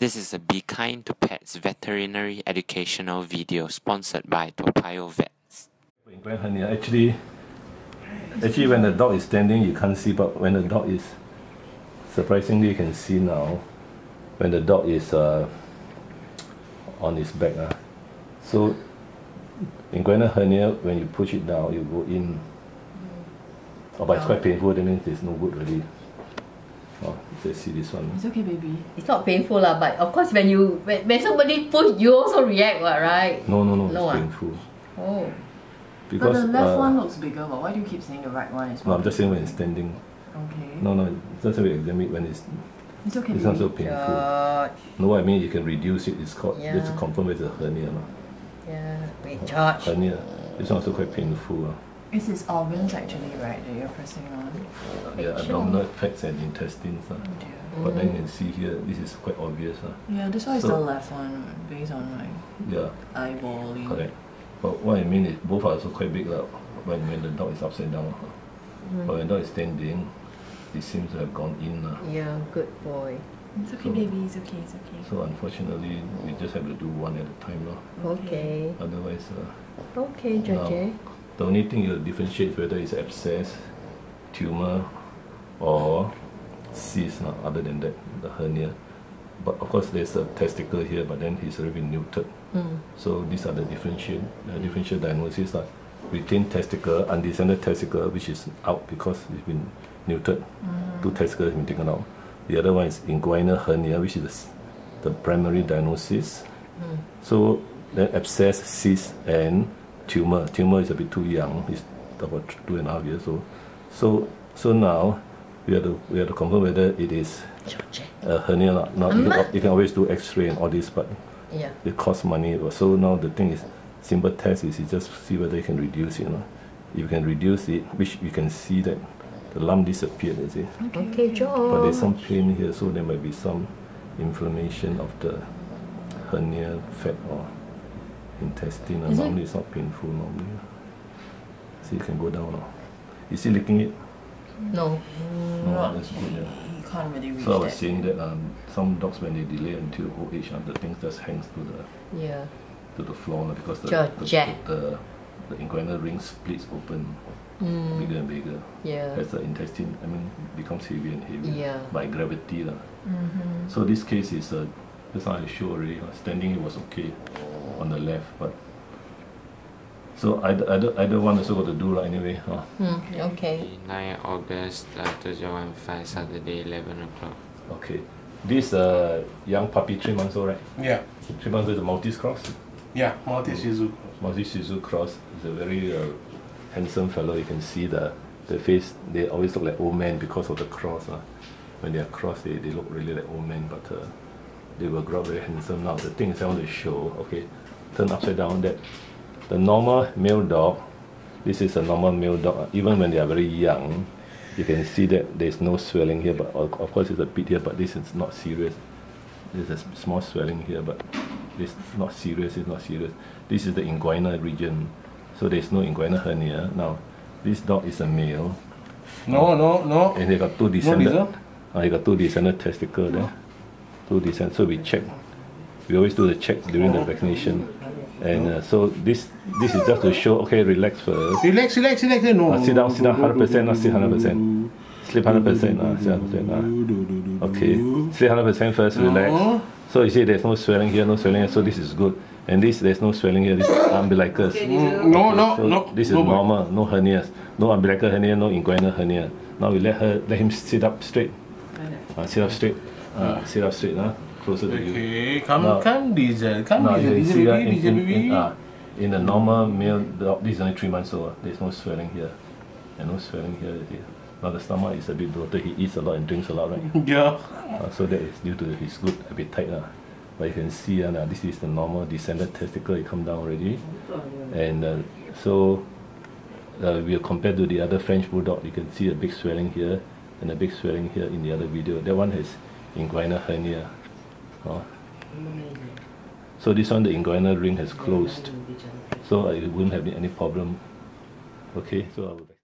This is a Be Kind to Pets veterinary educational video sponsored by Toa Vets. Inguinal hernia, actually, actually when the dog is standing you can't see, but when the dog is, surprisingly you can see now, when the dog is uh, on his back. Uh. So inguinal hernia, when you push it down, you go in. Oh, but it's quite painful, that means it's no good really. Oh, let's see this one. It's okay, baby. It's not painful lah, but of course when you when, when somebody push, you also react, what, right? No, no, no, No, it's ah? painful. Oh. But the left uh, one looks bigger, but why do you keep saying the right one is No, I'm just saying when it's standing. Okay. No, no, just when we examine when it's, It's okay, it's not so painful. George. No, what I mean you can reduce it. It's called, Yeah. just to confirm it's a hernia. No? Yeah. Wait, George. Hernia. It's also quite painful. Uh. It's his organs actually, right, that you're pressing on. Yeah, abdominal fats and intestines. Uh. Oh dear. But then you can see here, this is quite obvious. Uh. Yeah, this one is the left one based on my Yeah, eyeballing. correct. But what I mean is both are also quite big uh, when, when the dog is upside down. Uh. But when the dog is standing, it seems to have gone in. Uh. Yeah, good boy. It's okay, baby. It's okay. It's okay. So unfortunately, we just have to do one at a time. Uh. Okay. Otherwise, uh, Okay, Georgie. The only thing you differentiate whether it's abscess, tumor, or cyst, uh, other than that, the hernia. But of course, there's a testicle here, but then he's already been neutered. Mm. So these are the differential, uh, differential diagnoses. Uh, retained testicle, undescended testicle, which is out because it's been neutered. Two testicles have been taken out. The other one is inguinal hernia, which is the, the primary diagnosis. So then abscess, cyst, and tumor. Tumor is a bit too young. It's about two and a half years old. So so now we have to we have to confirm whether it is a hernia or not. Now you can, you can always do X-ray and all this, but Yeah. it costs money. So now the thing is, simple test is you just see whether you can reduce. You know, if you can reduce it, which you can see that the lump disappeared. You see, Okay, George. but there's some pain here, so there might be some inflammation of the hernia fat or intestine. And Is it- normally it's not painful. Normally, see you can go down now. Is he licking it? No. No, Not- that's good. Yeah. You can't really reach So I was that. saying that um, some dogs when they delay until old age, uh, the thing just hangs to the Yeah. to the floor lah, because the, the, the, the, the inguinal ring splits open Mm. bigger and bigger Yeah. as the intestine I mean becomes heavier and heavier Yeah. by gravity lah. Mm-hmm. So this case is uh, just now I show already uh, standing it was okay on the left but so either, either, either one also got to go do lah anyway huh? Mm. Okay. 9 August uh, 2015, Saturday, 11 o'clock. okay this uh, young puppy three months old right Yeah, three months old is a Maltese cross yeah, Maltese Shih Tzu. Maltese Shih Tzu cross is a very uh, handsome fellow. You can see the the face. They always look like old men because of the cross. Uh. When they are crossed, they, they look really like old men, but uh, they will grow up very handsome. Now the thing is I want to show. Okay, turn upside down. That the normal male dog. This is a normal male dog. Even when they are very young, you can see that there is no swelling here. But of course, it's a bit here. But this is not serious. There's a small swelling here, but it's not serious. It's not serious. This is the inguinal region, so there's no inguinal hernia. Now, this dog is a male, No, no, no. and he got two descended. Lisa? uh, he got two descended testicle there. Two descended. So we check. We always do the check during the vaccination, and uh, so this this is just to show. Okay, relax first. Relax, relax, relax. No. Uh, sit down, sit down, hundred percent, not sit hundred percent. Sleep hundred percent, uh, sit hundred percent. Uh. Okay, sleep hundred percent first, relax. So you see, there's no swelling here, no swelling here, so this is good. And this, there's no swelling here. This is umbilicus. No, no, So no. This is no, normal, no hernias, no umbilical hernia, no inguinal hernia. Now we let her, let him sit up straight. Uh, sit up straight. Uh, sit up straight. Uh, closer to you. Okay, come, Now- come, Diesel. Come, Now Diesel, you Diesel see that baby, in, Diesel in, baby. in, uh, in the normal male dog, this is only three months old. uh, There's no swelling here, and no swelling here. Now the stomach is a bit bloated. He eats a lot and drinks a lot, right? Yeah. Uh, so that is due to his good appetite. Uh. But you can see uh, now this is the normal descended testicle, it come down already. And uh, so uh, we are compared to the other French Bulldog, you can see a big swelling here and a big swelling here in the other video. That one has inguinal hernia. Uh. So this one, the inguinal ring has closed. So it wouldn't have any problem. Okay, so I would